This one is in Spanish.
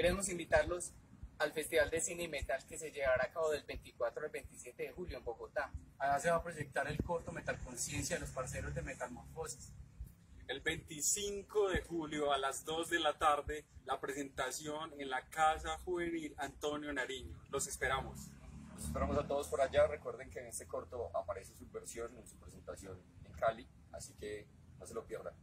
Queremos invitarlos al Festival de Cine y Metal que se llevará a cabo del 24 al 27 de julio en Bogotá. Allá se va a proyectar el corto Metal Conciencia de los parceros de Metamorfosis. El 25 de julio a las 2 de la tarde, la presentación en la Casa Juvenil Antonio Nariño. Los esperamos. Los esperamos a todos por allá. Recuerden que en este corto aparece su versión en su presentación en Cali, así que no se lo pierdan.